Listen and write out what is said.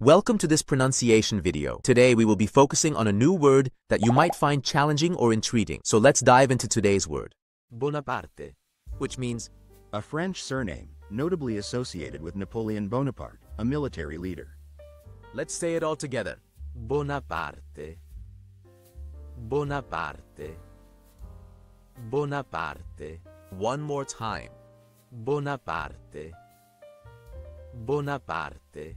Welcome to this pronunciation video. Today we will be focusing on a new word that you might find challenging or intriguing. So let's dive into today's word. Bonaparte, which means A French surname, notably associated with Napoleon Bonaparte, a military leader. Let's say it all together. Bonaparte. Bonaparte. Bonaparte. One more time. Bonaparte. Bonaparte.